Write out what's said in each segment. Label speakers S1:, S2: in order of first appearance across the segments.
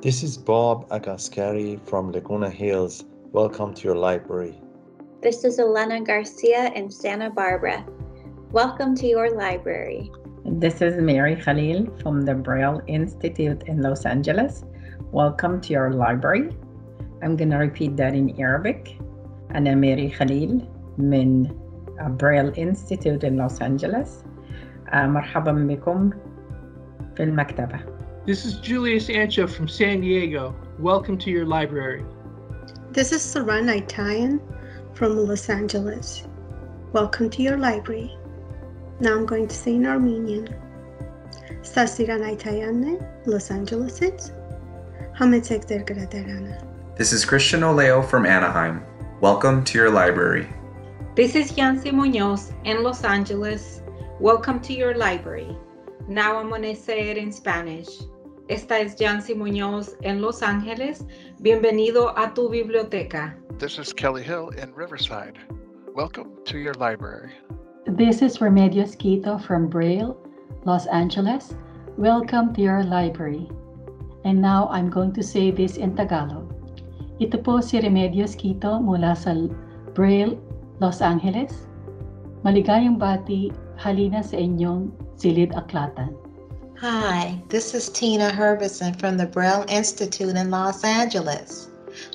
S1: This is Bob Agaskari from Laguna Hills. Welcome to your library.
S2: This is Elena Garcia in Santa Barbara. Welcome to your library.
S3: This is Mary Khalil from the Braille Institute in Los Angeles. Welcome to your library. I'm going to repeat that in Arabic. أنا ماري خليل من برايل انستيتيوت in Los Angeles. مرحبا بكم في المكتبة.
S4: This is Julius Ancha from San Diego. Welcome to your library.
S5: This is Saran Aitayan from Los Angeles. Welcome to your library. Now I'm going to say in Armenian. Ստասիրան Այթայանն է, Los Angeles-ից։ Համեցեք ձեր գրադարանը։
S6: This is Christian Oleo from Anaheim. Welcome to your library.
S7: This is Yancy Munoz in Los Angeles. Welcome to your library. Now I'm going to say it in Spanish. Esta es Yancy Munoz en Los Ángeles. Bienvenido a tu biblioteca.
S8: This is Kelly Hill in Riverside. Welcome to your library.
S9: This is Remedios Quito from Braille, Los Angeles. Welcome to your library. And now I'm going to say this in Tagalog. Ito po si Remedios Quito mula sa Braille, Los Angeles. Maligayang bati, halina sa inyong silid aklatan.
S10: Hi, this is Tina Herbison from the Braille Institute in Los Angeles.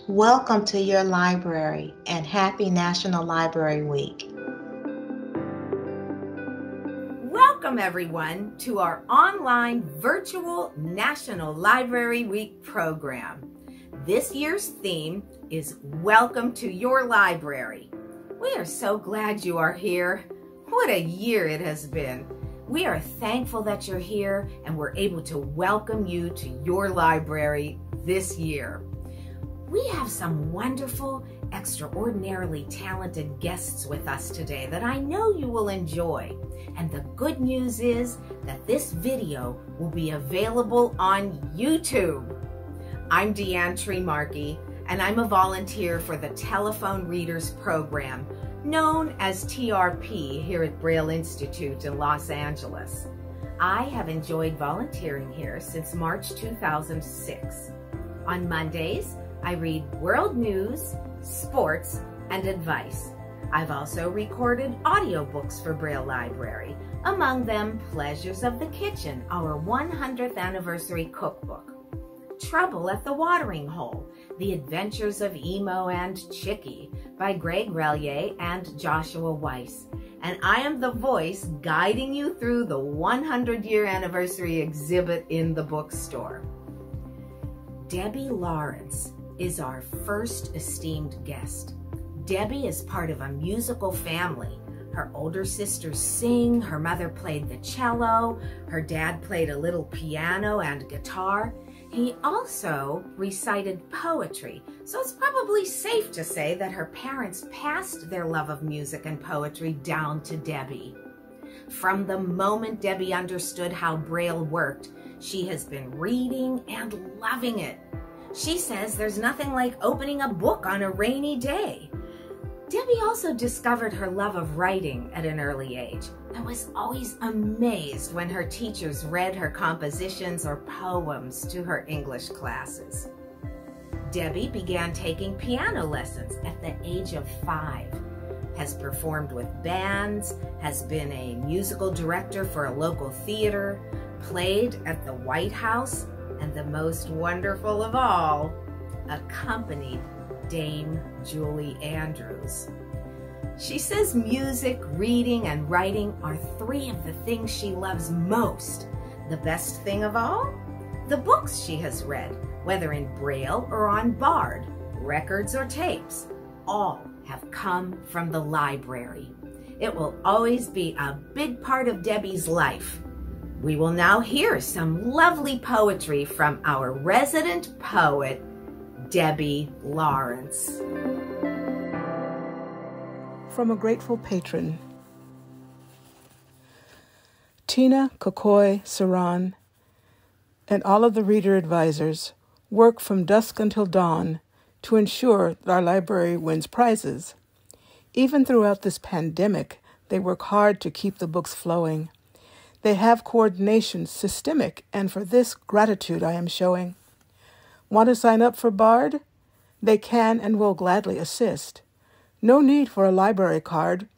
S10: Welcome to your library and happy National Library Week.
S11: Welcome, everyone, to our online virtual National Library Week program. This year's theme is Welcome to Your Library. We are so glad you are here. What a year it has been. We are thankful that you're here and we're able to welcome you to your library this year. We have some wonderful, extraordinarily talented guests with us today that I know you will enjoy. And the good news is that this video will be available on YouTube. I'm Deanne Tremarkey, and I'm a volunteer for the Telephone Readers Program, known as TRP here at Braille Institute in Los Angeles. I have enjoyed volunteering here since March 2006. On Mondays, I read world news, sports, and advice. I've also recorded audiobooks for Braille Library, among them Pleasures of the Kitchen, our 100th anniversary cookbook. Trouble at the Watering Hole, The Adventures of Emo and Chicky by Greg Relier and Joshua Weiss. And I am the voice guiding you through the 100 year anniversary exhibit in the bookstore. Debbie Lawrence is our first esteemed guest. Debbie is part of a musical family. Her older sisters sing, her mother played the cello, her dad played a little piano and guitar. He also recited poetry, so it's probably safe to say that her parents passed their love of music and poetry down to Debbie. From the moment Debbie understood how Braille worked, she has been reading and loving it. She says there's nothing like opening a book on a rainy day. Debbie also discovered her love of writing at an early age and was always amazed when her teachers read her compositions or poems to her English classes. Debbie began taking piano lessons at the age of five, has performed with bands, has been a musical director for a local theater, played at the White House, and the most wonderful of all, accompanied Dame Julie Andrews. She says music, reading, and writing are three of the things she loves most. The best thing of all? The books she has read, whether in Braille or on Bard, records or tapes, all have come from the library. It will always be a big part of Debbie's life. We will now hear some lovely poetry from our resident poet, Debbie Lawrence.
S12: From a grateful patron Tina, Kokoy, Saran, and all of the reader advisors work from dusk until dawn to ensure that our library wins prizes. Even throughout this pandemic, they work hard to keep the books flowing. They have coordination systemic, and for this gratitude I am showing. Want to sign up for BARD? They can and will gladly assist. No need for a library card.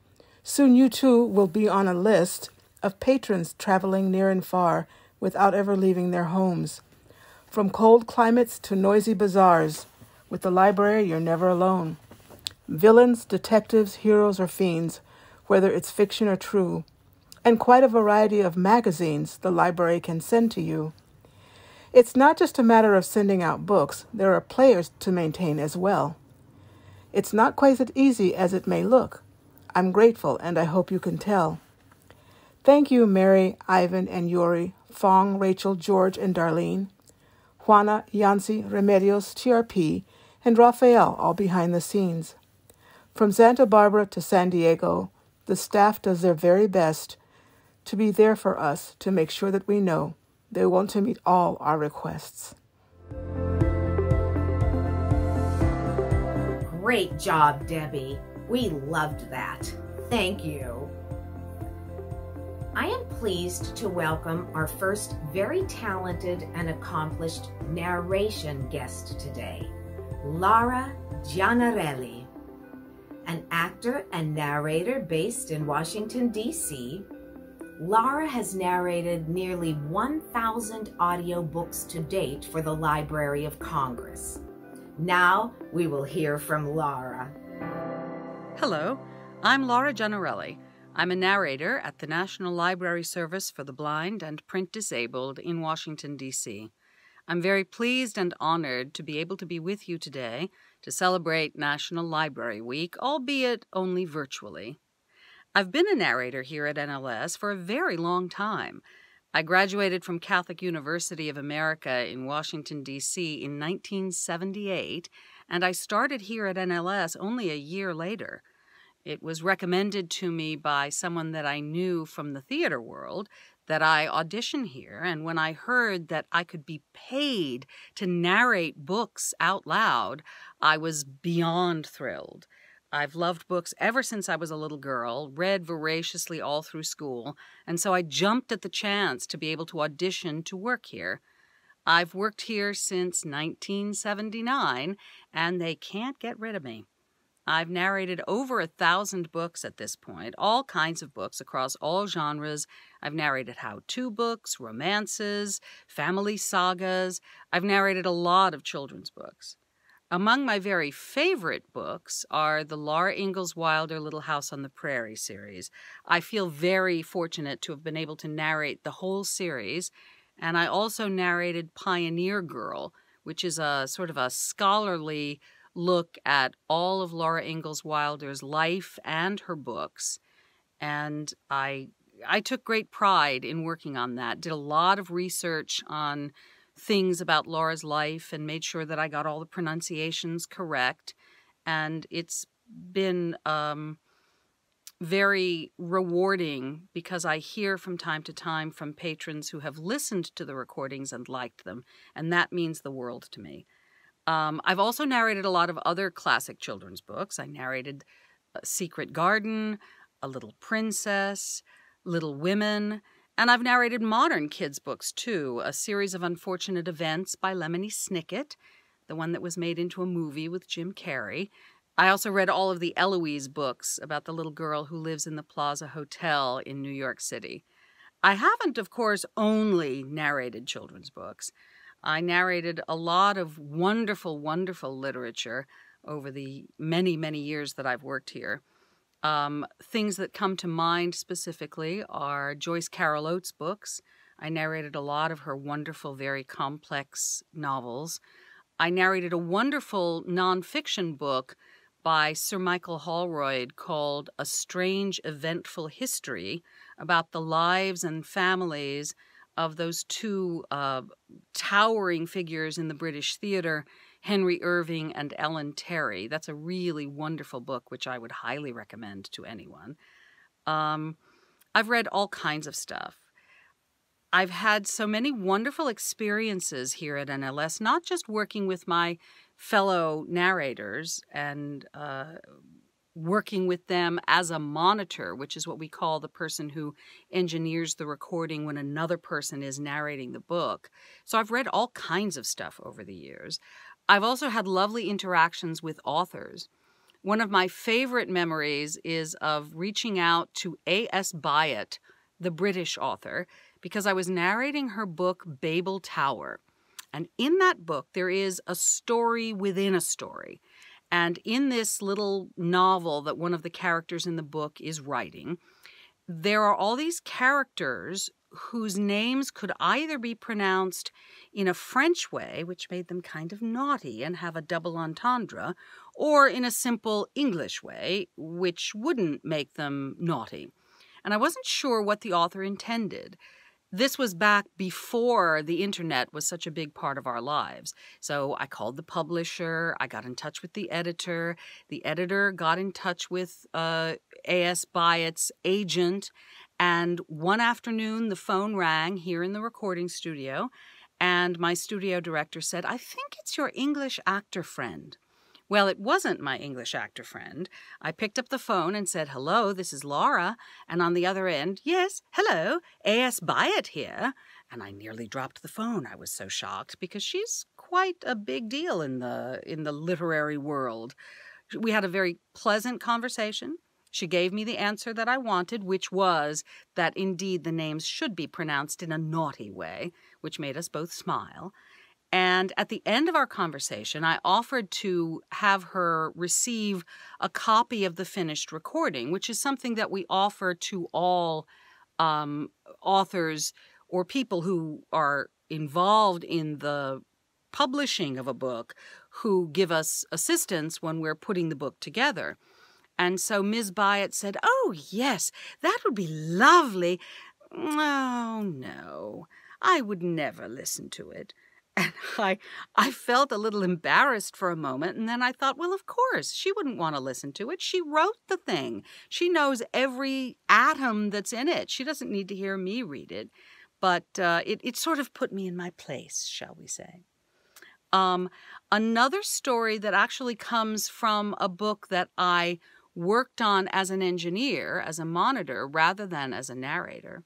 S12: Soon you too will be on a list of patrons traveling near and far without ever leaving their homes. From cold climates to noisy bazaars, with the library you're never alone. Villains, detectives, heroes, or fiends, whether it's fiction or true, and quite a variety of magazines the library can send to you. It's not just a matter of sending out books, there are players to maintain as well. It's not quite as easy as it may look. I'm grateful, and I hope you can tell. Thank you, Mary, Ivan, and Yuri, Fong, Rachel, George, and Darlene, Juana, Yancy, Remedios, TRP, and Rafael, all behind the scenes. From Santa Barbara to San Diego, the staff does their very best to be there for us to make sure that we know they want to meet all our requests.
S11: Great job, Debbie. We loved that. Thank you. I am pleased to welcome our first very talented and accomplished narration guest today, Laura Giannarelli, An actor and narrator based in Washington, D.C., Laura has narrated nearly 1,000 audiobooks to date for the Library of Congress. Now we will hear from Laura.
S13: Hello, I'm Laura Giannarelli. I'm a narrator at the National Library Service for the Blind and Print Disabled in Washington, D.C. I'm very pleased and honored to be able to be with you today to celebrate National Library Week, albeit only virtually. I've been a narrator here at NLS for a very long time. I graduated from Catholic University of America in Washington, D.C. in 1978, and I started here at NLS only a year later. It was recommended to me by someone that I knew from the theater world that I audition here, and when I heard that I could be paid to narrate books out loud, I was beyond thrilled. I've loved books ever since I was a little girl, read voraciously all through school, and so I jumped at the chance to be able to audition to work here. I've worked here since 1979, and they can't get rid of me. I've narrated over a thousand books at this point, all kinds of books across all genres. I've narrated how to books, romances, family sagas. I've narrated a lot of children's books. Among my very favorite books are the Laura Ingalls Wilder Little House on the Prairie series. I feel very fortunate to have been able to narrate the whole series, and I also narrated Pioneer Girl, which is a sort of a scholarly look at all of Laura Ingalls Wilder's life and her books. And I I took great pride in working on that. Did a lot of research on things about Laura's life and made sure that I got all the pronunciations correct. And it's been um, very rewarding because I hear from time to time from patrons who have listened to the recordings and liked them. And that means the world to me. Um, I've also narrated a lot of other classic children's books. I narrated Secret Garden, A Little Princess, Little Women. And I've narrated modern kids' books too A Series of Unfortunate Events by Lemony Snicket, the one that was made into a movie with Jim Carrey. I also read all of the Eloise books about the little girl who lives in the Plaza Hotel in New York City. I haven't, of course, only narrated children's books. I narrated a lot of wonderful, wonderful literature over the many, many years that I've worked here. Um, things that come to mind specifically are Joyce Carol Oates' books. I narrated a lot of her wonderful, very complex novels. I narrated a wonderful nonfiction book by Sir Michael Holroyd called A Strange Eventful History about the lives and families of those two uh, towering figures in the British theater Henry Irving and Ellen Terry. That's a really wonderful book, which I would highly recommend to anyone. Um, I've read all kinds of stuff. I've had so many wonderful experiences here at NLS, not just working with my fellow narrators and uh, working with them as a monitor, which is what we call the person who engineers the recording when another person is narrating the book. So I've read all kinds of stuff over the years. I've also had lovely interactions with authors. One of my favorite memories is of reaching out to A.S. Byatt, the British author, because I was narrating her book, Babel Tower. And in that book, there is a story within a story. And in this little novel that one of the characters in the book is writing, there are all these characters whose names could either be pronounced in a French way, which made them kind of naughty and have a double entendre, or in a simple English way, which wouldn't make them naughty. And I wasn't sure what the author intended this was back before the internet was such a big part of our lives. So I called the publisher, I got in touch with the editor. The editor got in touch with uh, A.S. Byatt's agent. And one afternoon, the phone rang here in the recording studio. And my studio director said, I think it's your English actor friend. Well, it wasn't my English actor friend. I picked up the phone and said, Hello, this is Laura. And on the other end, Yes, hello, A.S. Byatt here. And I nearly dropped the phone. I was so shocked because she's quite a big deal in the in the literary world. We had a very pleasant conversation. She gave me the answer that I wanted, which was that indeed the names should be pronounced in a naughty way, which made us both smile. And at the end of our conversation, I offered to have her receive a copy of the finished recording, which is something that we offer to all um, authors or people who are involved in the publishing of a book who give us assistance when we're putting the book together. And so Ms. Byatt said, Oh, yes, that would be lovely. Oh, no, I would never listen to it. And I, I felt a little embarrassed for a moment. And then I thought, well, of course, she wouldn't want to listen to it. She wrote the thing, she knows every atom that's in it. She doesn't need to hear me read it. But uh, it, it sort of put me in my place, shall we say. Um, another story that actually comes from a book that I worked on as an engineer, as a monitor, rather than as a narrator.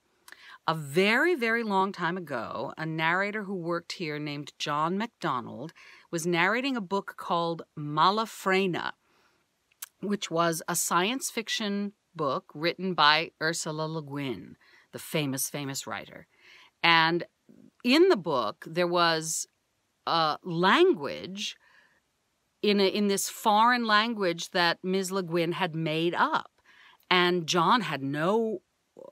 S13: A very, very long time ago, a narrator who worked here named John MacDonald was narrating a book called Malafrena, which was a science fiction book written by Ursula Le Guin, the famous, famous writer. And in the book, there was a language in, a, in this foreign language that Ms. Le Guin had made up. And John had no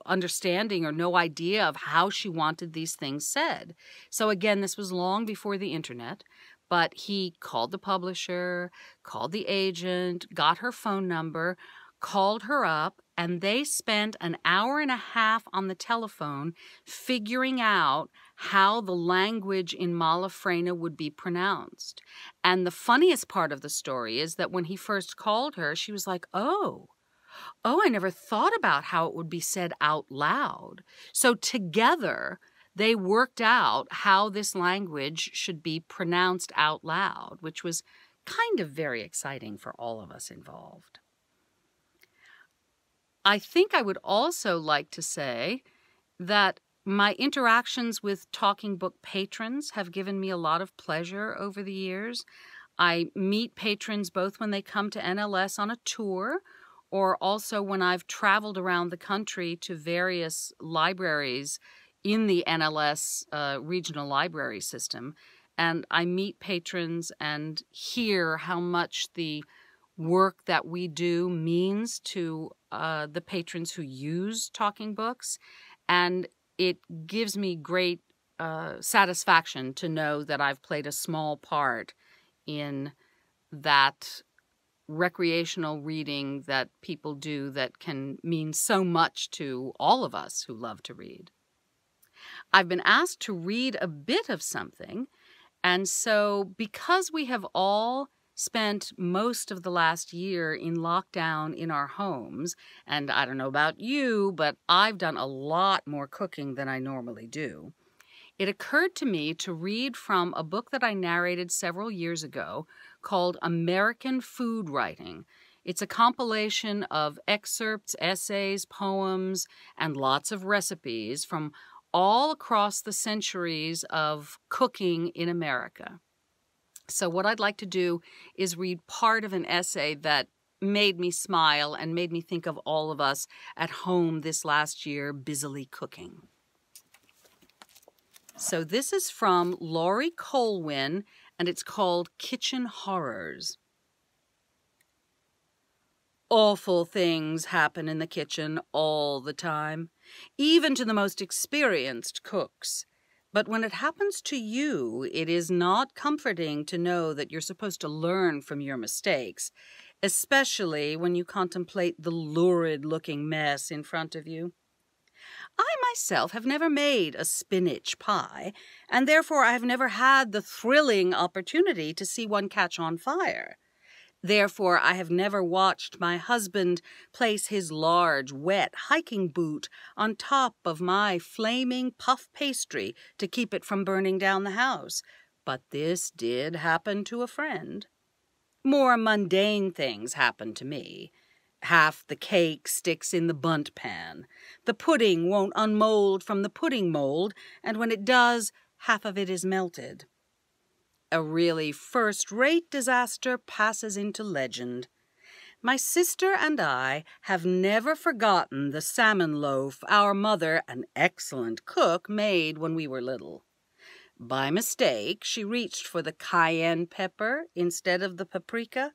S13: understanding or no idea of how she wanted these things said. So, again, this was long before the internet, but he called the publisher, called the agent, got her phone number, called her up, and they spent an hour and a half on the telephone figuring out how the language in Malafrena would be pronounced. And the funniest part of the story is that when he first called her, she was like, Oh, oh, I never thought about how it would be said out loud. So together, they worked out how this language should be pronounced out loud, which was kind of very exciting for all of us involved. I think I would also like to say that my interactions with talking book patrons have given me a lot of pleasure over the years. I meet patrons both when they come to NLS on a tour or also when I've traveled around the country to various libraries in the NLS uh, regional library system, and I meet patrons and hear how much the work that we do means to uh, the patrons who use talking books, and it gives me great uh, satisfaction to know that I've played a small part in that recreational reading that people do that can mean so much to all of us who love to read. I've been asked to read a bit of something, and so because we have all spent most of the last year in lockdown in our homes, and I don't know about you, but I've done a lot more cooking than I normally do. It occurred to me to read from a book that I narrated several years ago called American Food Writing. It's a compilation of excerpts, essays, poems, and lots of recipes from all across the centuries of cooking in America. So, what I'd like to do is read part of an essay that made me smile and made me think of all of us at home this last year busily cooking. So, this is from Laurie Colwin, and it's called Kitchen Horrors. Awful things happen in the kitchen all the time, even to the most experienced cooks. But when it happens to you, it is not comforting to know that you're supposed to learn from your mistakes, especially when you contemplate the lurid looking mess in front of you. I myself have never made a spinach pie, and therefore I have never had the thrilling opportunity to see one catch on fire. Therefore, I have never watched my husband place his large, wet hiking boot on top of my flaming puff pastry to keep it from burning down the house. But this did happen to a friend. More mundane things happen to me. Half the cake sticks in the Bundt pan. The pudding won't unmold from the pudding mold, and when it does, half of it is melted. A really first rate disaster passes into legend. My sister and I have never forgotten the salmon loaf our mother, an excellent cook, made when we were little. By mistake, she reached for the cayenne pepper instead of the paprika.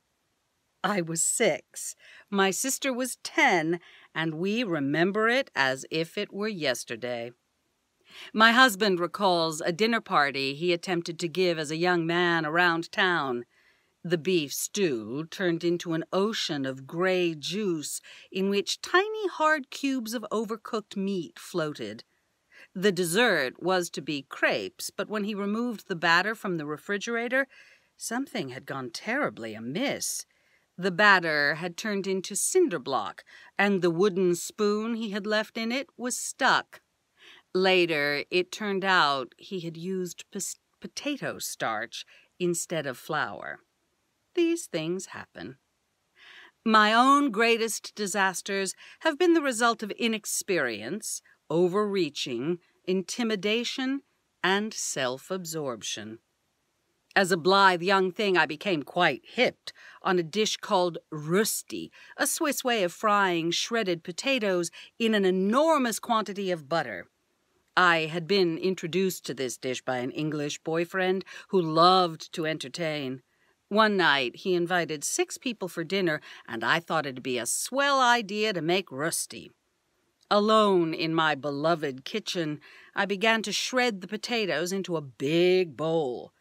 S13: I was six, my sister was ten, and we remember it as if it were yesterday. My husband recalls a dinner party he attempted to give as a young man around town. The beef stew turned into an ocean of gray juice in which tiny hard cubes of overcooked meat floated. The dessert was to be crepes, but when he removed the batter from the refrigerator, something had gone terribly amiss. The batter had turned into cinder block, and the wooden spoon he had left in it was stuck. Later, it turned out he had used potato starch instead of flour. These things happen. My own greatest disasters have been the result of inexperience, overreaching, intimidation, and self absorption. As a blithe young thing, I became quite hipped on a dish called rösti, a Swiss way of frying shredded potatoes in an enormous quantity of butter. I had been introduced to this dish by an English boyfriend who loved to entertain. One night he invited six people for dinner, and I thought it'd be a swell idea to make rösti. Alone in my beloved kitchen, I began to shred the potatoes into a big bowl.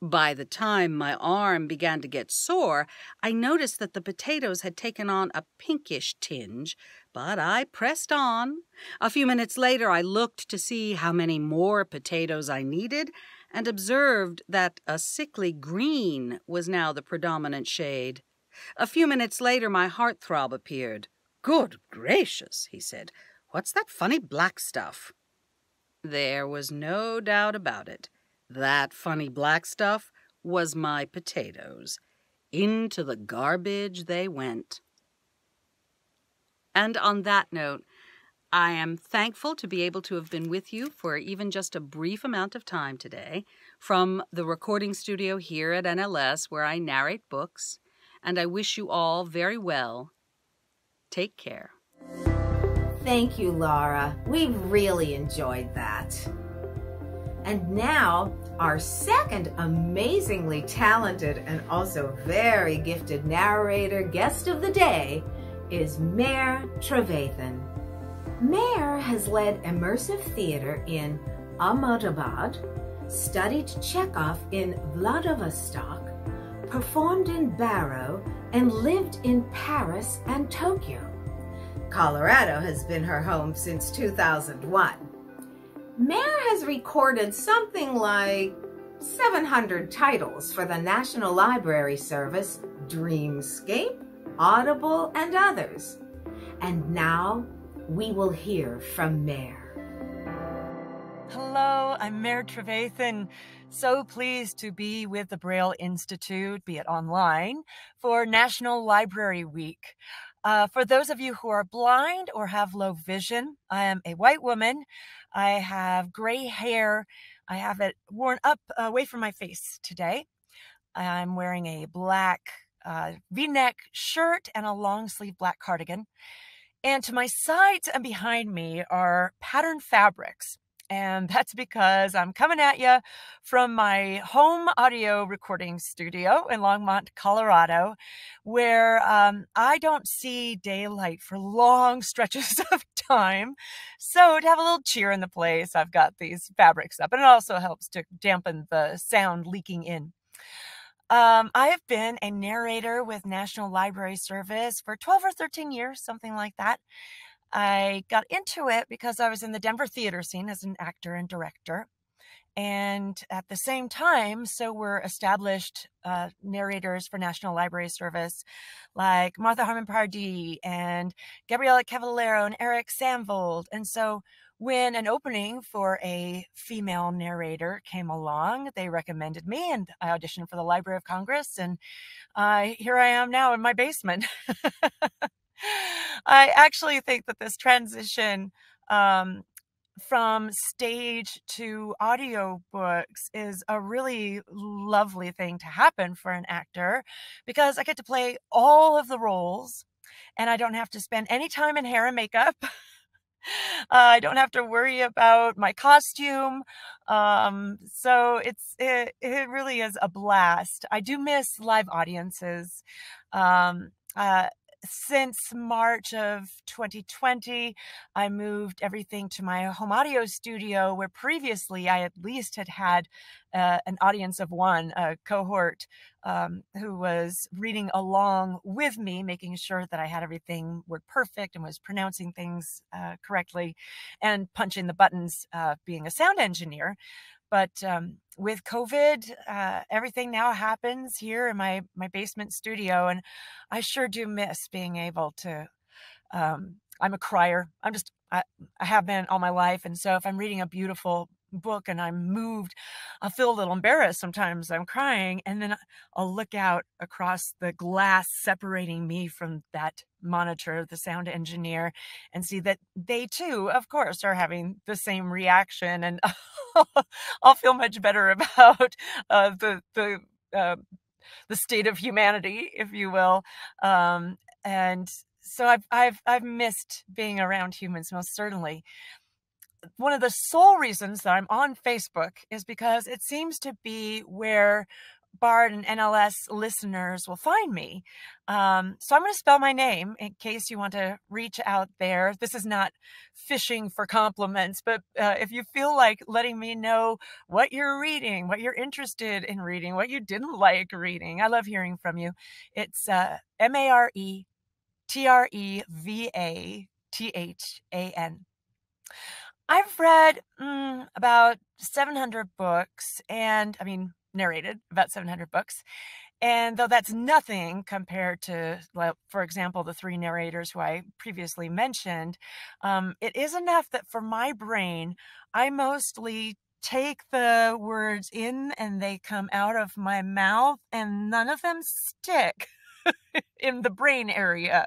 S13: By the time my arm began to get sore, I noticed that the potatoes had taken on a pinkish tinge, but I pressed on. A few minutes later, I looked to see how many more potatoes I needed and observed that a sickly green was now the predominant shade. A few minutes later, my heartthrob appeared. Good gracious, he said. What's that funny black stuff? There was no doubt about it. That funny black stuff was my potatoes. Into the garbage they went. And on that note, I am thankful to be able to have been with you for even just a brief amount of time today from the recording studio here at NLS where I narrate books, and I wish you all very well. Take care.
S11: Thank you, Laura. We really enjoyed that. And now, our second amazingly talented and also very gifted narrator guest of the day is Maret Trevathan. Maret has led immersive theater in Ahmedabad, studied Chekhov in Vladivostok, performed in Barrow, and lived in Paris and Tokyo. Colorado has been her home since 2001. Maret has recorded something like 700 titles for the National Library Service Dreamscape, Audible, and others. And now we will hear from Maret.
S14: Hello I'm Maret Trevathan. So pleased to be with the Braille Institute, be it online, for National Library Week. Uh, for those of you who are blind or have low vision, I am a white woman. I have gray hair. I have it worn up away from my face today. I'm wearing a black uh, v neck shirt and a long sleeve black cardigan. And to my sides and behind me are patterned fabrics. And that's because I'm coming at you from my home audio recording studio in Longmont, Colorado, where um, I don't see daylight for long stretches of time. So, to have a little cheer in the place, I've got these fabrics up, and it also helps to dampen the sound leaking in. Um, I have been a narrator with National Library Service for 12 or 13 years, something like that. I got into it because I was in the Denver theater scene as an actor and director. And at the same time, so were established uh, narrators for National Library Service like Martha Harmon Pardee and Gabriella Cavallero and Eric Sandvold. And so when an opening for a female narrator came along, they recommended me and I auditioned for the Library of Congress. And uh, here I am now in my basement. I actually think that this transition um, from stage to audio books is a really lovely thing to happen for an actor because I get to play all of the roles and I don't have to spend any time in hair and makeup. Uh, I don't have to worry about my costume. Um, so it's it, it really is a blast. I do miss live audiences. Um, uh, since March of 2020, I moved everything to my home audio studio, where previously I at least had had uh, an audience of one, a cohort um, who was reading along with me, making sure that I had everything word perfect and was pronouncing things uh, correctly and punching the buttons, uh, being a sound engineer. But um, with COVID, uh, everything now happens here in my my basement studio, and I sure do miss being able to. Um, I'm a crier. I'm just I, I have been all my life, and so if I'm reading a beautiful book and I'm moved, I feel a little embarrassed sometimes. I'm crying, and then I'll look out across the glass separating me from that monitor, the sound engineer, and see that they too, of course, are having the same reaction, and I'll feel much better about uh, the the uh, the state of humanity, if you will, um, and so I've I've I've missed being around humans most certainly one of the sole reasons that I'm on Facebook is because it seems to be where Bard and NLS listeners will find me. Um, so I'm going to spell my name in case you want to reach out there. This is not fishing for compliments, but uh, if you feel like letting me know what you're reading, what you're interested in reading, what you didn't like reading, I love hearing from you. It's uh, M A R E T R E V A T H A N. I've read mm, about 700 books, and I mean, narrated about 700 books. And though that's nothing compared to, for example, the three narrators who I previously mentioned, um, it is enough that for my brain, I mostly take the words in and they come out of my mouth, and none of them stick. in the brain area.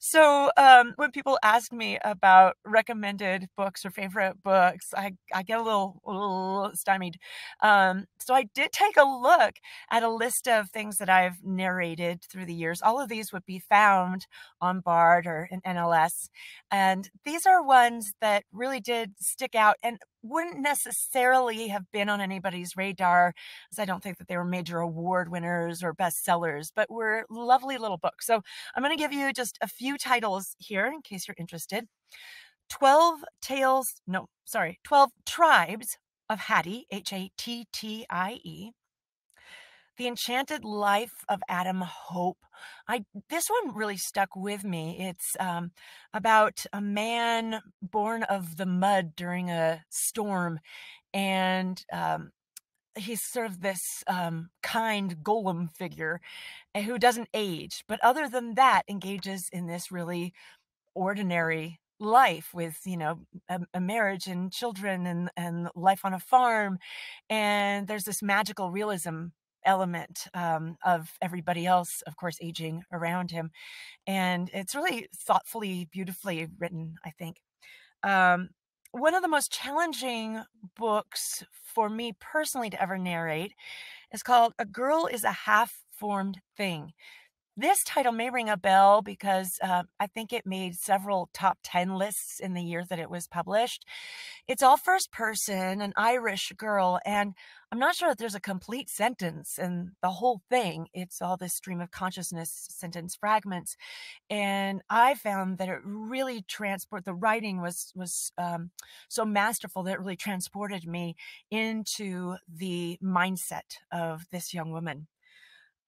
S14: So um, when people ask me about recommended books or favorite books, I, I get a little, a little stymied. Um, so I did take a look at a list of things that I've narrated through the years. All of these would be found on Bard or in NLS. And these are ones that really did stick out and wouldn't necessarily have been on anybody's radar, as I don't think that they were major award winners or bestsellers, but were lovely little book. So I'm going to give you just a few titles here in case you're interested. 12 Tales, no, sorry, 12 Tribes of Hattie, H A T T I E. The Enchanted Life of Adam Hope. I this one really stuck with me. It's um, about a man born of the mud during a storm, and um, he's sort of this um, kind golem figure eh, who doesn't age, but other than that, engages in this really ordinary life with you know a, a, marriage and children and and life on a farm. And there's this magical realism element um, of everybody else of course aging around him. And it's really thoughtfully beautifully written i think. Um, one of the most challenging books for me personally to ever narrate is called a girl is a half formed thing this title may ring a bell because uh, I think it made several top 10 lists in the year that it was published. It's all first person, an Irish girl, and I'm not sure that there's a complete sentence in the whole thing. It's all this stream of consciousness sentence fragments. And I found that it really transport the writing was was um, so masterful that it really transported me into the mindset of this young woman.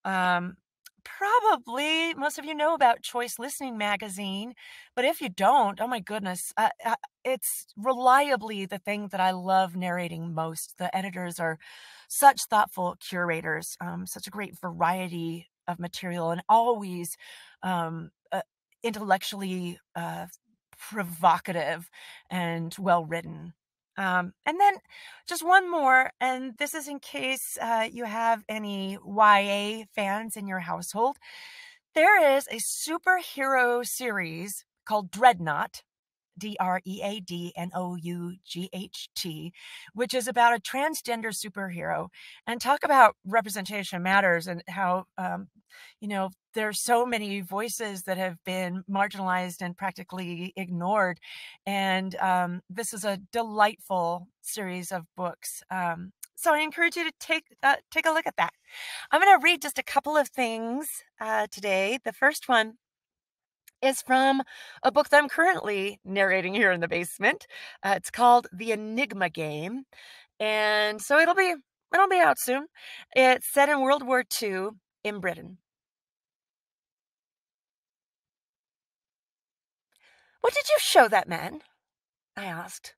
S14: Um, probably most of you know about Choice Listening Magazine, but if you don't, oh my goodness, it's reliably the thing that I love narrating most. The editors are such thoughtful curators, um, such a great variety of material, and always um, uh, intellectually uh, provocative and well written. Um, and then just one more, and this is in case uh, you have any YA fans in your household. There is a superhero series called Dreadnought, D R E A D N O U G H T, which is about a transgender superhero. And talk about representation matters and how, um, you know, there's so many voices that have been marginalized and practically ignored. And um, this is a delightful series of books. Um, so I encourage you to take uh, take a look at that. I'm going to read just a couple of things uh, today. The first one is from a book that I'm currently narrating here in the basement. Uh, it's called The Enigma Game, and so it'll be it'll be out soon. It's set in World War II in Britain. What did you show that man? I asked.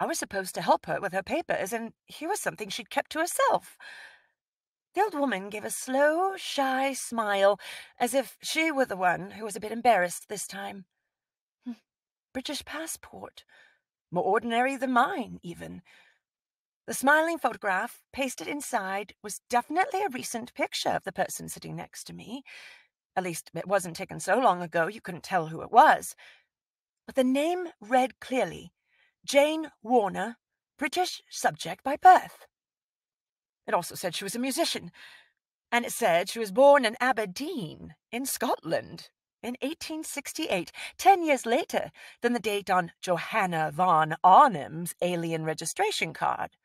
S14: I was supposed to help her with her papers, and here was something she'd kept to herself. The old woman gave a slow, shy smile, as if she were the one who was a bit embarrassed this time. Hmm, British passport. More ordinary than mine, even. The smiling photograph, pasted inside, was definitely a recent picture of the person sitting next to me. At least, it wasn't taken so long ago you couldn't tell who it was but the name read clearly Jane Warner, British subject by birth. It also said she was a musician, and it said she was born in Aberdeen, in Scotland, in 1868, ten years later than the date on Johanna von Arnim's alien registration card.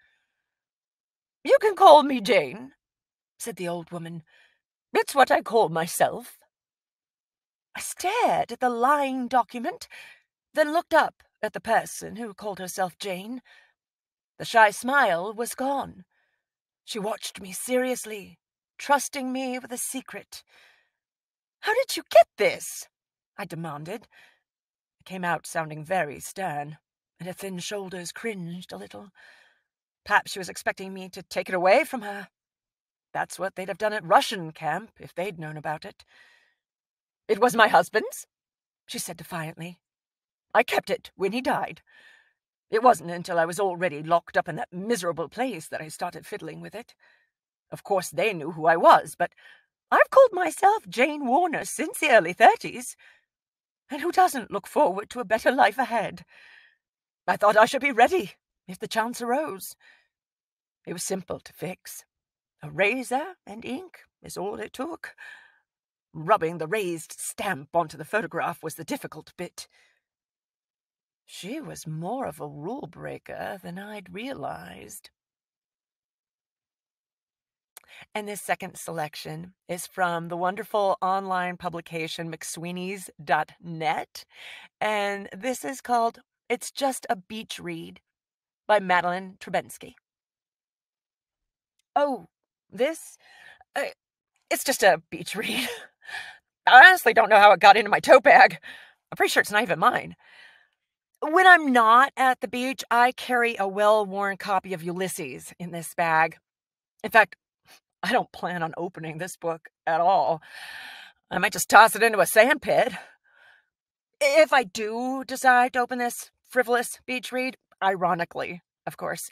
S14: You can call me Jane, said the old woman. It's what I call myself. I stared at the lying document then looked up at the person who called herself Jane. The shy smile was gone. She watched me seriously, trusting me with a secret. How did you get this? I demanded. It came out sounding very stern, and her thin shoulders cringed a little. Perhaps she was expecting me to take it away from her. That's what they'd have done at Rushen camp if they'd known about it. It was my husband's, she said defiantly. I kept it when he died. It wasn't until I was already locked up in that miserable place that I started fiddling with it. Of course, they knew who I was, but I've called myself Jane Warner since the early thirties. And who doesn't look forward to a better life ahead? I thought I should be ready if the chance arose. It was simple to fix. A razor and ink is all it took. Rubbing the raised stamp onto the photograph was the difficult bit. She was more of a rule breaker than I'd realized. And this second selection is from the wonderful online publication McSweeney's.net. And this is called It's Just a Beach Read by Madeline Trebensky. Oh, this? Uh, it's just a beach read. I honestly don't know how it got into my tote bag. I'm pretty sure it's not even mine. When I'm not at the beach, I carry a well worn copy of Ulysses in this bag. In fact, I don't plan on opening this book at all. I might just toss it into a sandpit. If I do decide to open this frivolous beach read, ironically, of course,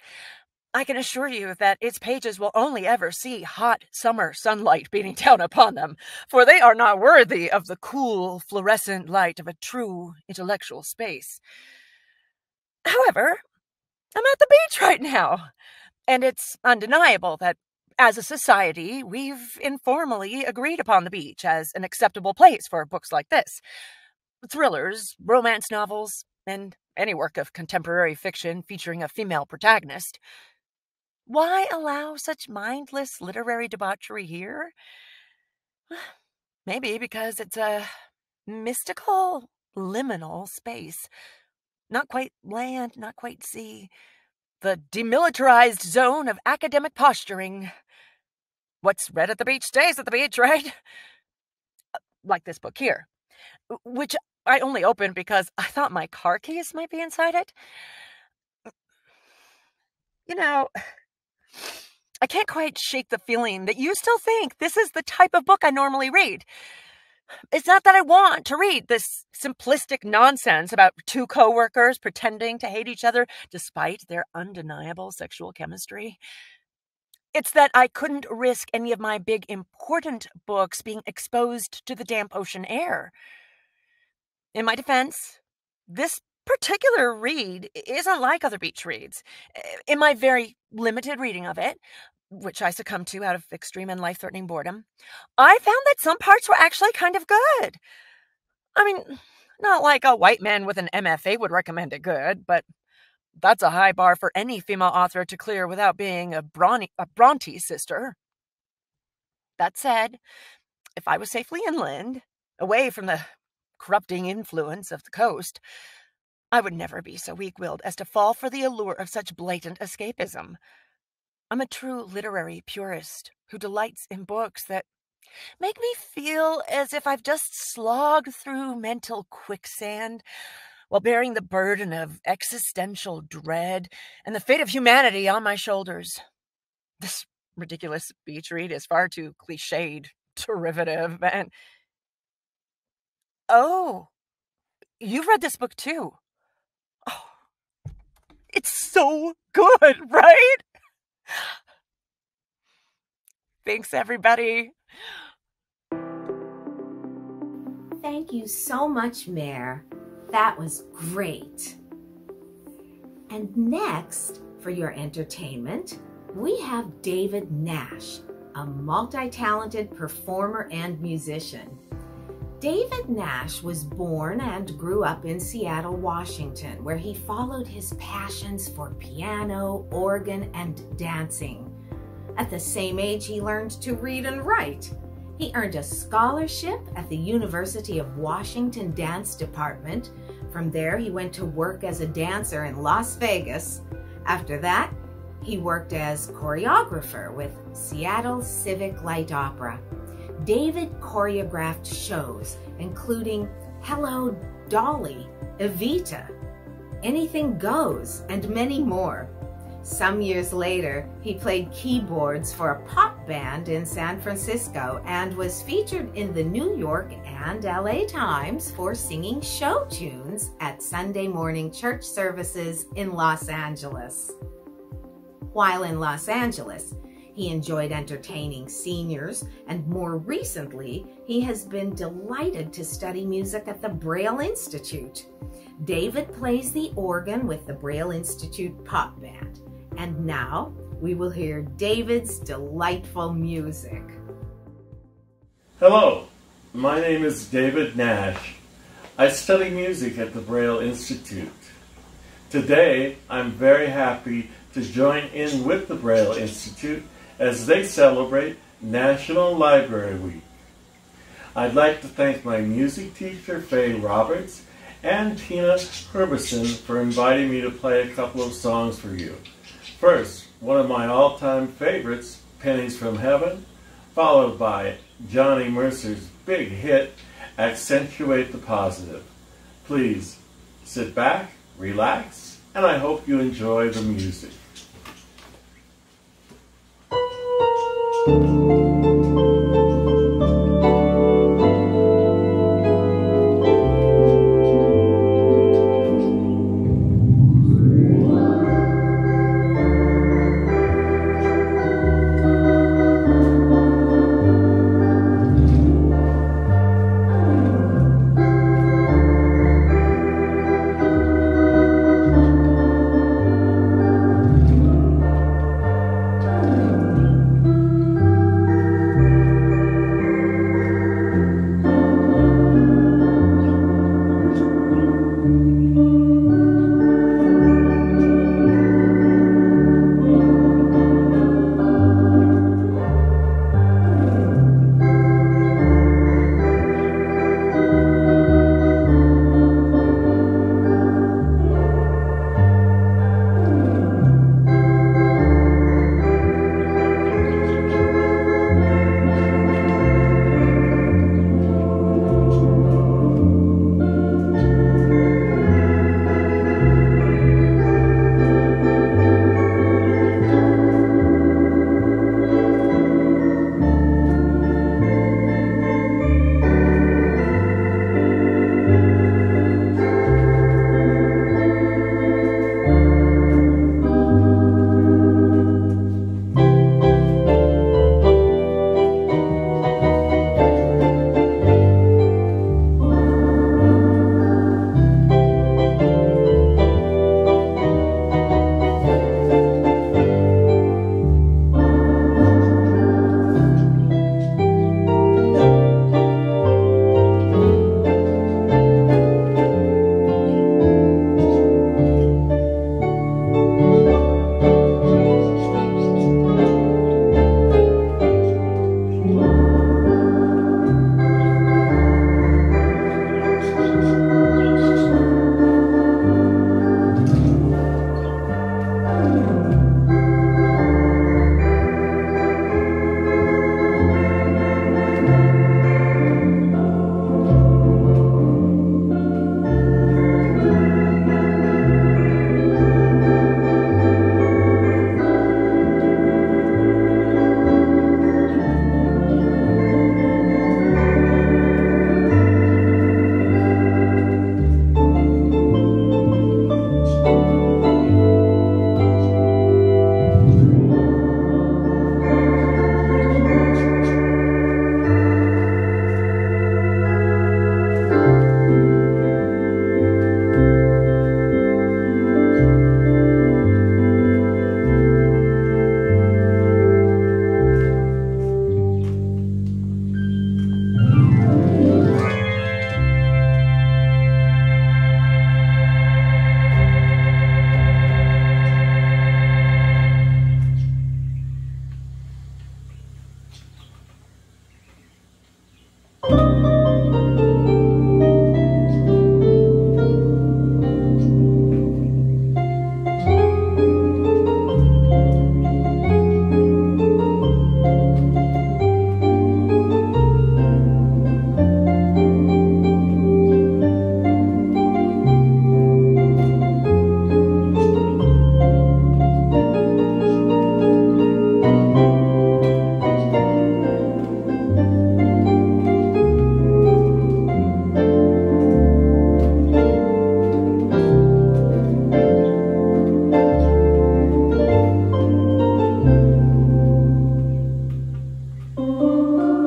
S14: I can assure you that its pages will only ever see hot summer sunlight beating down upon them, for they are not worthy of the cool, fluorescent light of a true intellectual space. However, I'm at the beach right now, and it's undeniable that as a society, we've informally agreed upon the beach as an acceptable place for books like this. Thrillers, romance novels, and any work of contemporary fiction featuring a female protagonist. Why allow such mindless literary debauchery here? Maybe because it's a mystical, liminal space. Not quite land, not quite sea. The demilitarized zone of academic posturing. What's read at the beach stays at the beach, right? Uh, like this book here, which I only opened because I thought my car keys might be inside it. You know, I can't quite shake the feeling that you still think this is the type of book I normally read. It's not that I want to read this simplistic nonsense about two coworkers pretending to hate each other despite their undeniable sexual chemistry. It's that I couldn't risk any of my big important books being exposed to the damp ocean air. In my defense, this particular read isn't like other beach reads. Eh, in my very limited reading of it, which I succumbed to out of extreme and life threatening boredom, I found that some parts were actually kind of good. I mean, not like a white man with an MFA would recommend it good, but that's a high bar for any female author to clear without being a, Bronte, a Bronte sister. That said, if I was safely inland, away from the corrupting influence of the coast, I would never be so weak willed as to fall for the allure of such blatant escapism. I'm a true literary purist who delights in books that make me feel as if I've just slogged through mental quicksand while bearing the burden of existential dread and the fate of humanity on my shoulders. This ridiculous beach read is far too cliched, derivative, and. Oh, you've read this book too. It's so good, right? Thanks, everybody.
S11: Thank you so much, Maret. That was great. And next, for your entertainment, we have David Nash, a multi talented performer and musician. David Nash was born and grew up in Seattle, Washington, where he followed his passions for piano, organ, and dancing. At the same age, he learned to read and write. He earned a scholarship at the University of Washington Dance Department. From there, he went to work as a dancer in Las Vegas. After that, he worked as choreographer with Seattle Civic Light Opera. David choreographed shows, including Hello Dolly, Evita, Anything Goes, and many more. Some years later, he played keyboards for a pop band in San Francisco and was featured in the New York and LA Times for singing show tunes at Sunday morning church services in Los Angeles. While in Los Angeles, he enjoyed entertaining seniors, and more recently, he has been delighted to study music at the Braille Institute. David plays the organ with the Braille Institute Pop Band. And now we will hear David's delightful music.
S15: Hello, my name is David Nash. I study music at the Braille Institute. Today, I'm very happy to join in with the Braille Institute as they celebrate National Library Week. I'd like to thank my music teacher, Faye Roberts, and Tina Herbison for inviting me to play a couple of songs for you. First, one of my all-time favorites, Pennies from Heaven, followed by Johnny Mercer's big hit, Accentuate the Positive. Please sit back, relax, and I hope you enjoy the music.
S11: Thank you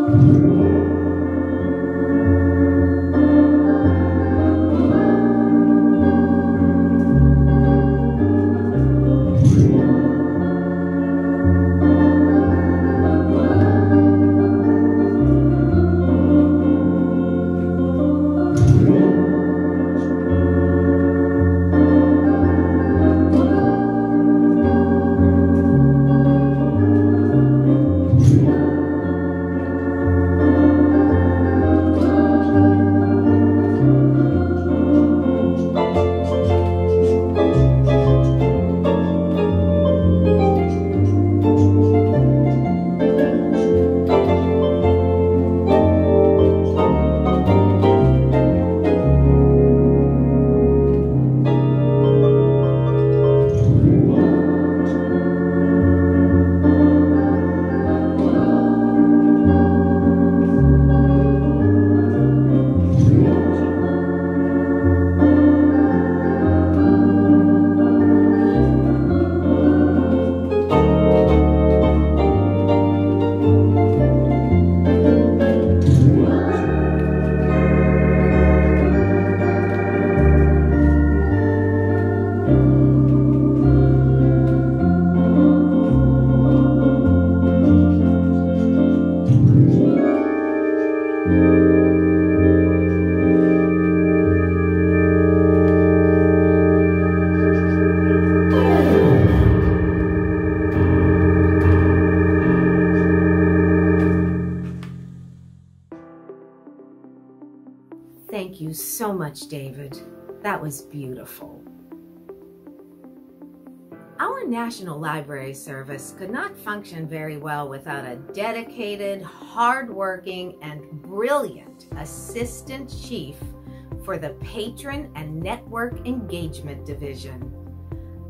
S11: Música That was beautiful. Our National Library Service could not function very well without a dedicated, hardworking, and brilliant Assistant Chief for the Patron and Network Engagement Division.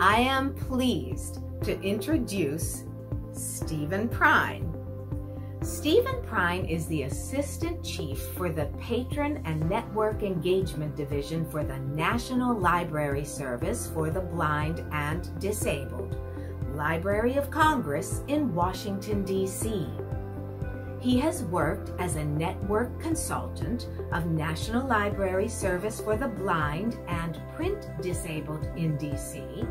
S11: I am pleased to introduce Stephen Prine. Stephen Prine is the Assistant Chief for the Patron and Network Engagement Division for the National Library Service for the Blind and Disabled, Library of Congress in Washington, D.C. He has worked as a network consultant of National Library Service for the Blind and Print Disabled in D.C.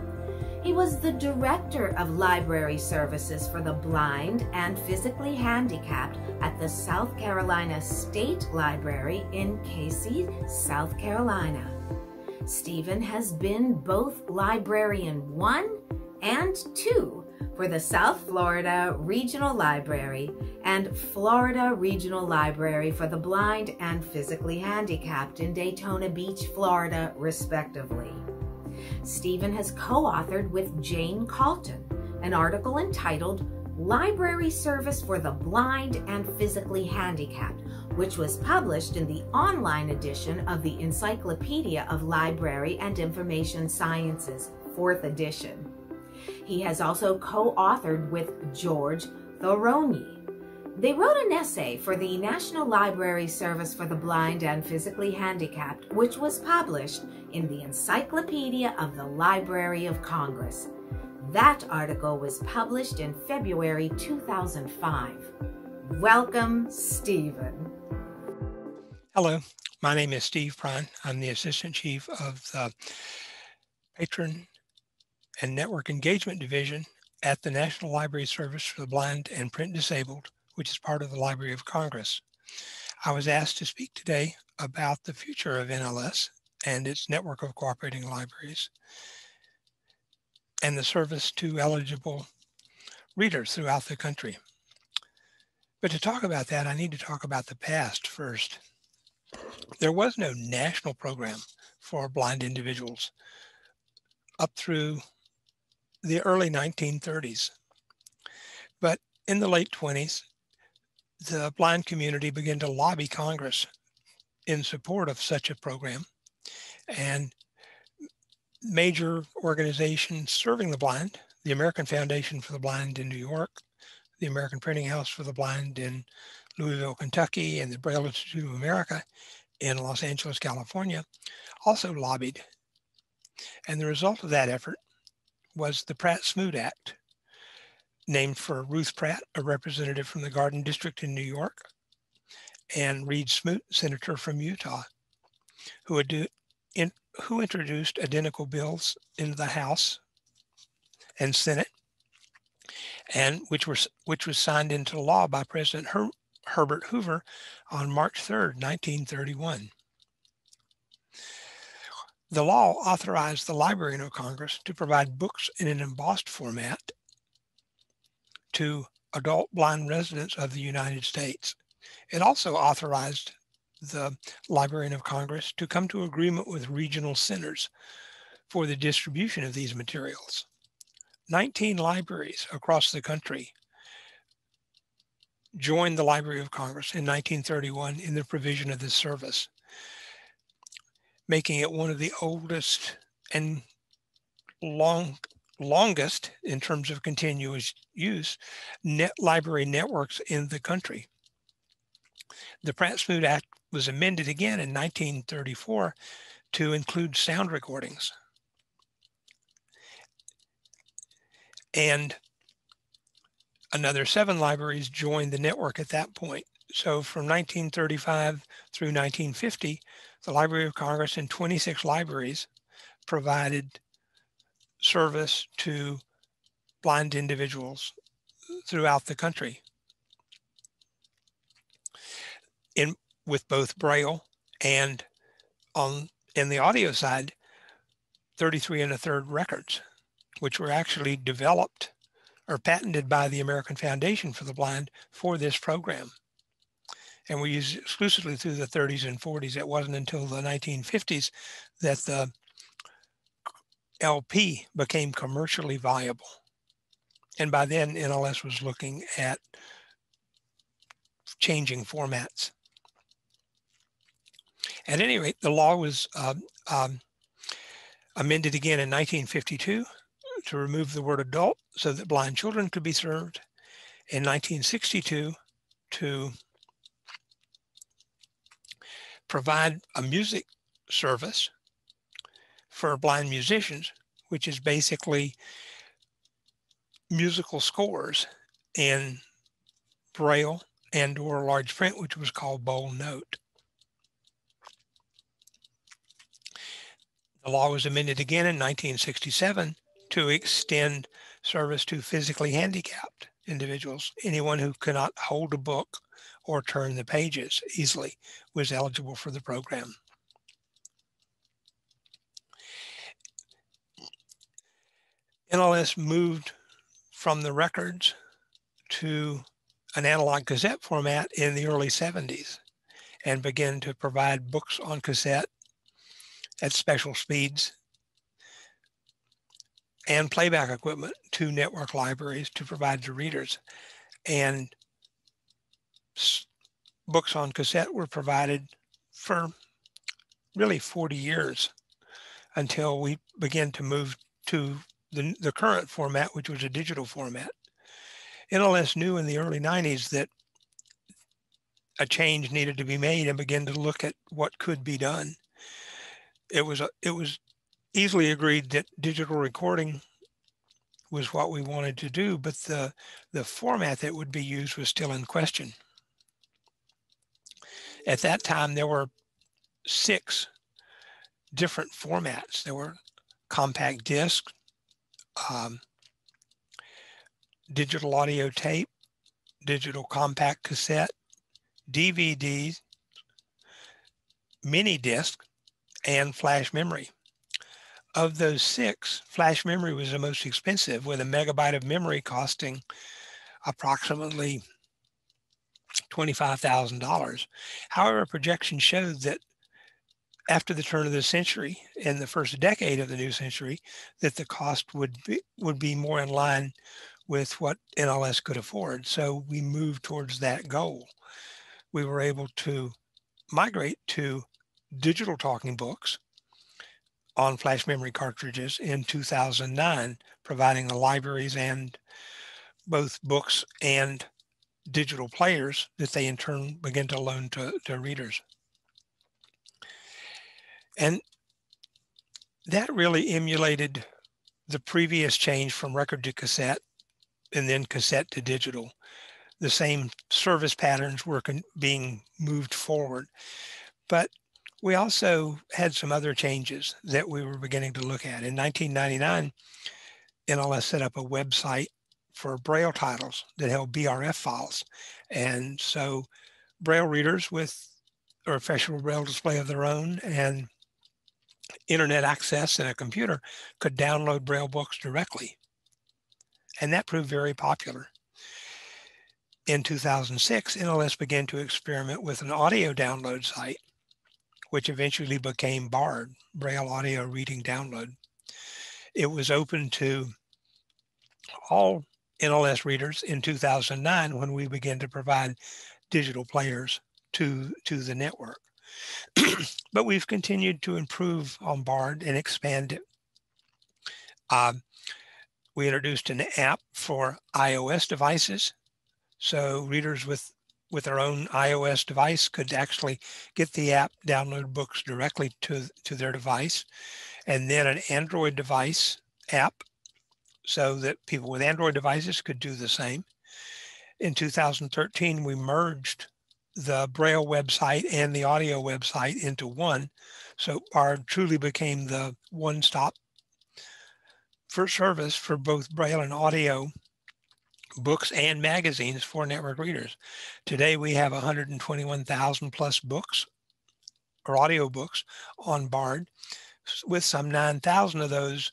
S11: He was the director of library services for the blind and physically handicapped at the South Carolina State Library in Casey, South Carolina. Stephen has been both librarian one and two for the South Florida Regional Library and Florida Regional Library for the blind and physically handicapped in Daytona Beach, Florida, respectively. Stephen has co-authored with Jane Calton an article entitled Library Service for the Blind and Physically Handicapped, which was published in the online edition of the Encyclopedia of Library and Information Sciences, 4th edition. He has also co-authored with George Thoroni they wrote an essay for the National Library Service for the Blind and Physically Handicapped, which was published in the Encyclopedia of the Library of Congress. That article was published in February 2005. Welcome, Stephen.
S16: Hello, my name is Steve Prine. I'm the Assistant Chief of the Patron and Network Engagement Division at the National Library Service for the Blind and Print Disabled which is part of the Library of Congress. I was asked to speak today about the future of NLS and its network of cooperating libraries and the service to eligible readers throughout the country. But to talk about that, I need to talk about the past first. There was no national program for blind individuals up through the early 1930s. But in the late 20s, the blind community began to lobby Congress in support of such a program. And major organizations serving the blind, the American Foundation for the Blind in New York, the American Printing House for the Blind in Louisville, Kentucky, and the Braille Institute of America in Los Angeles, California, also lobbied. And the result of that effort was the Pratt Smoot Act, named for Ruth Pratt, a representative from the Garden District in New York, and Reed Smoot, senator from Utah, who, in, who introduced identical bills into the House and Senate, and which was which was signed into law by President Her- Herbert Hoover on March 3rd, 1931. The law authorized the Librarian of Congress to provide books in an embossed format to adult blind residents of the United States. It also authorized the Librarian of Congress to come to agreement with regional centers for the distribution of these materials. 19 libraries across the country joined the Library of Congress in 1931 in the provision of this service, making it one of the oldest and long longest in terms of continuous use net library networks in the country. The Pratt-Smoot Act was amended again in 1934 to include sound recordings. And another seven libraries joined the network at that point. So from 1935 through 1950, the Library of Congress and 26 libraries provided service to blind individuals throughout the country. In with both Braille and on in the audio side, 33 and a third records, which were actually developed or patented by the American Foundation for the Blind for this program. And we used exclusively through the 30s and 40s. It wasn't until the 1950s that the LP became commercially viable. And by then, NLS was looking at changing formats. At any rate, the law was um, um, amended again in 1952 to remove the word adult so that blind children could be served. In 1962, to provide a music service for blind musicians, which is basically musical scores in braille and or large print, which was called bold note. The law was amended again in 1967 to extend service to physically handicapped individuals. Anyone who cannot hold a book or turn the pages easily was eligible for the program. NLS moved from the records to an analog cassette format in the early 70s and began to provide books on cassette at special speeds and playback equipment to network libraries to provide to readers. And books on cassette were provided for really 40 years until we began to move to the, the current format, which was a digital format. NLS knew in the early 90s that a change needed to be made and began to look at what could be done it was it was easily agreed that digital recording was what we wanted to do, but the the format that would be used was still in question. At that time, there were six different formats. There were compact disc, um, digital audio tape, digital compact cassette, DVD, mini disc, and flash memory. Of those six, flash memory was the most expensive, with a megabyte of memory costing approximately $25,000. However, projections showed that after the turn of the century, in the first decade of the new century, that the cost would be, would be more in line with what NLS could afford. So we moved towards that goal. We were able to migrate to digital talking books on flash memory cartridges in 2009, providing the libraries and both books and digital players that they in turn begin to loan to, to readers. And that really emulated the previous change from record to cassette and then cassette to digital. The same service patterns were being moved forward. But we also had some other changes that we were beginning to look at. In 1999, NLS set up a website for Braille titles that held BRF files. And so Braille readers with a professional Braille display of their own and internet access and a computer could download Braille books directly. And that proved very popular. In 2006, NLS began to experiment with an audio download site, which eventually became BARD, Braille Audio Reading Download. It was open to all NLS readers in 2009 when we began to provide digital players to, to the network. but we've continued to improve on BARD and expand it. Um, we introduced an app for iOS devices. So readers with, with their own iOS device could actually get the app, download books directly to, to their device. And then an Android device app so that people with Android devices could do the same. In 2013, we merged the Braille website and the audio website into one. So our truly became the one-stop for service for both Braille and audio books and magazines for network readers. Today we have 121,000 plus books or audio books on BARD with some 9,000 of those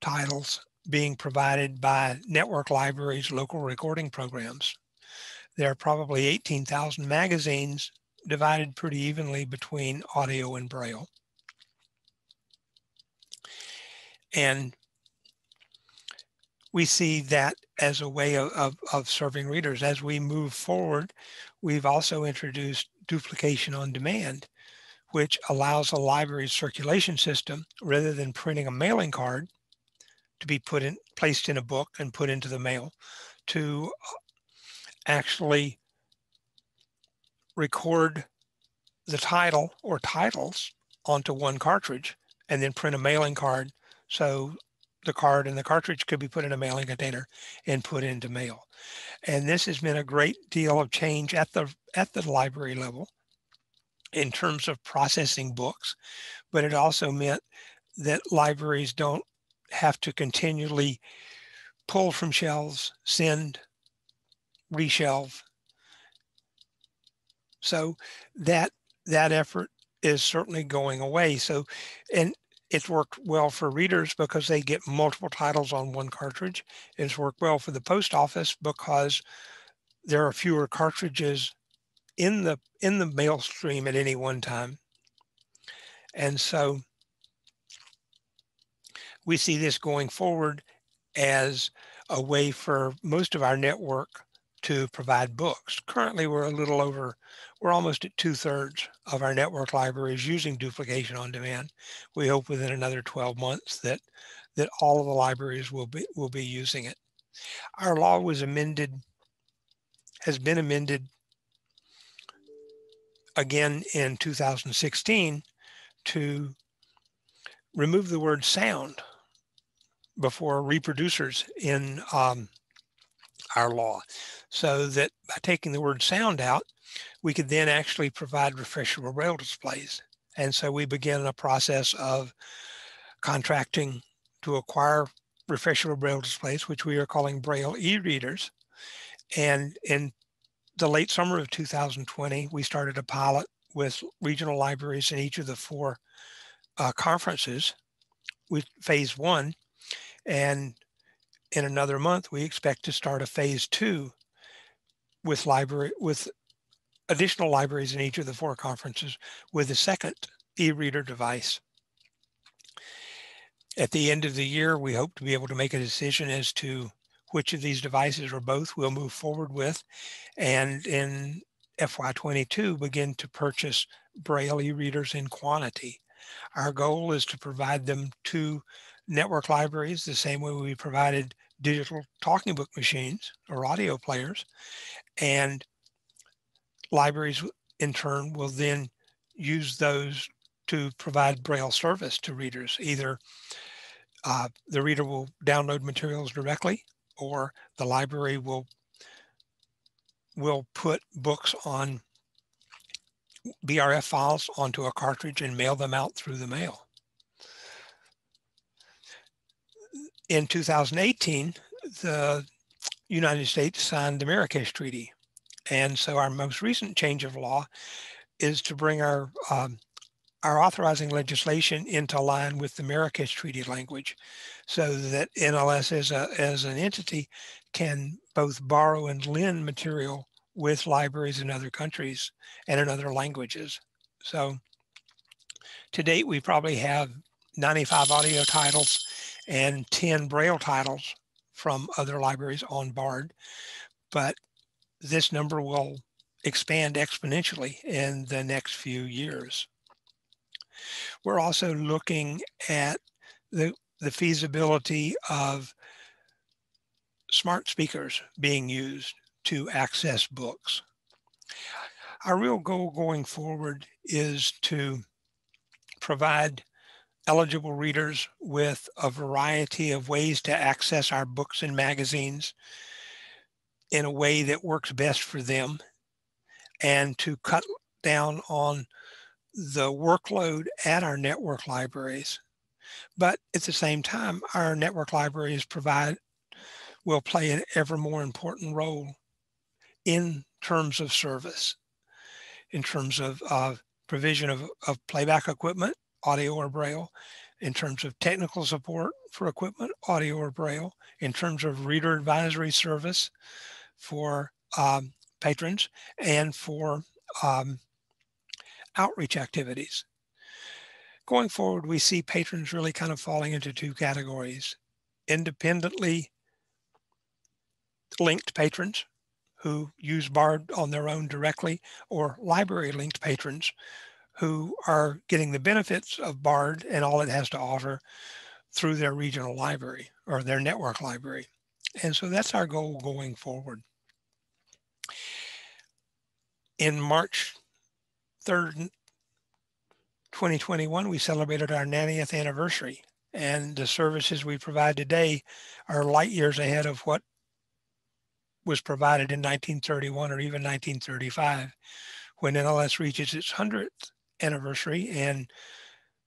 S16: titles being provided by network libraries, local recording programs there are probably 18,000 magazines divided pretty evenly between audio and braille. And we see that as a way of, of, of, serving readers. As we move forward, we've also introduced duplication on demand, which allows a library circulation system rather than printing a mailing card to be put in placed in a book and put into the mail to actually record the title or titles onto one cartridge and then print a mailing card so the card and the cartridge could be put in a mailing container and put into mail. And this has been a great deal of change at the at the library level in terms of processing books, but it also meant that libraries don't have to continually pull from shelves, send, reshelve. So that that effort is certainly going away. So, and it's worked well for readers because they get multiple titles on one cartridge. It's worked well for the post office because there are fewer cartridges in the in the mail stream at any one time. And so we see this going forward as a way for most of our network to provide books. Currently, we're a little over, we're almost at two thirds of our network libraries using duplication on demand. We hope within another 12 months that that all of the libraries will be will be using it. Our law was amended, has been amended again in 2016 to remove the word sound before reproducers in um, our law so that by taking the word sound out, we could then actually provide refreshable braille displays. And so we began a process of contracting to acquire refreshable braille displays, which we are calling braille e-readers. And in the late summer of 2020, we started a pilot with regional libraries in each of the four uh, conferences with phase one. And in another month, we expect to start a phase two with library with additional libraries in each of the four conferences with a second e-reader device. At the end of the year, we hope to be able to make a decision as to which of these devices or both we'll move forward with. And in FY22, begin to purchase Braille e-readers in quantity. Our goal is to provide them to network libraries the same way we provided digital talking book machines or audio players and libraries in turn will then use those to provide Braille service to readers. Either uh, the reader will download materials directly or the library will will put books on BRF files onto a cartridge and mail them out through the mail. in 2018, the United States signed the Marrakesh Treaty. And so our most recent change of law is to bring our um, our authorizing legislation into line with the Marrakesh Treaty language so that NLS as, a, as an entity can both borrow and lend material with libraries in other countries and in other languages. So to date, we probably have 95 audio titles and 10 Braille titles from other libraries on BARD, but this number will expand exponentially in the next few years. We're also looking at the, the feasibility of smart speakers being used to access books. Our real goal going forward is to provide eligible readers with a variety of ways to access our books and magazines in a way that works best for them and to cut down on the workload at our network libraries. But at the same time, our network libraries provide will play an ever more important role in terms of service, in terms of uh, provision of, of playback equipment, audio or braille, in terms of technical support for equipment, audio or braille, in terms of reader advisory service for um, patrons, and for um, outreach activities. Going forward, we see patrons really kind of falling into two categories. Independently linked patrons who use BARD on their own directly, or library linked patrons who are getting the benefits of BARD and all it has to offer through their regional library or their network library. And so that's our goal going forward. In March 3rd, 2021, we celebrated our 90th anniversary, and the services we provide today are light years ahead of what was provided in 1931 or even 1935. When NLS reaches its 100th anniversary in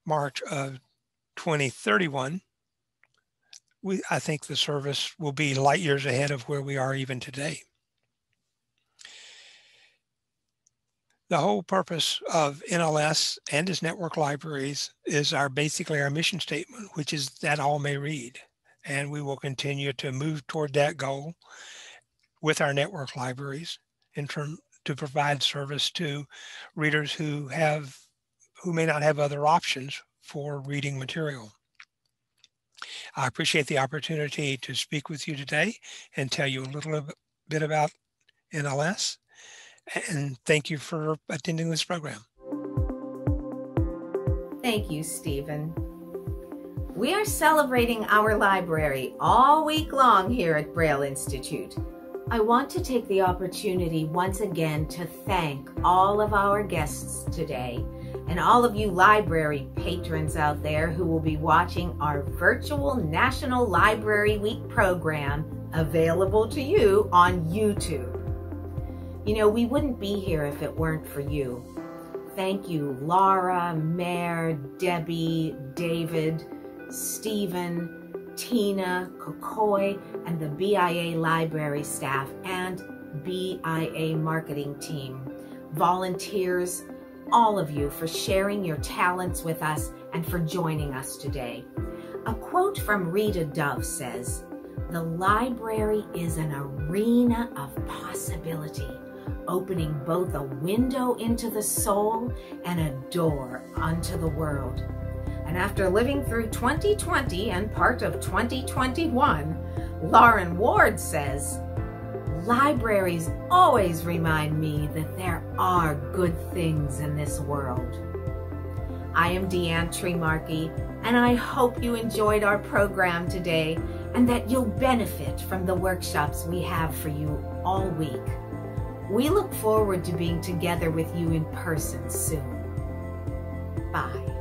S16: March of 2031, we, I think the service will be light years ahead of where we are even today. the whole purpose of NLS and its network libraries is our basically our mission statement, which is that all may read. And we will continue to move toward that goal with our network libraries in term to provide service to readers who have who may not have other options for reading material. I appreciate the opportunity to speak with you today and tell you a little bit about NLS and thank you for attending this program.
S11: Thank you, Stephen. We are celebrating our library all week long here at Braille Institute. I want to take the opportunity once again to thank all of our guests today and all of you library patrons out there who will be watching our virtual National Library Week program available to you on YouTube. You know, we wouldn't be here if it weren't for you. Thank you, Laura, Maret, Debbie, David, Stephen, Tina, Kokoi, and the BIA library staff and BIA marketing team, volunteers, all of you for sharing your talents with us and for joining us today. A quote from Rita Dove says, the library is an arena of possibility opening both a window into the soul and a door onto the world. And after living through 2020 and part of 2021, Lauren Ward says, Libraries always remind me that there are good things in this world. I am Deanne Tremarkey, and I hope you enjoyed our program today and that you'll benefit from the workshops we have for you all week. We look forward to being together with you in person soon. Bye.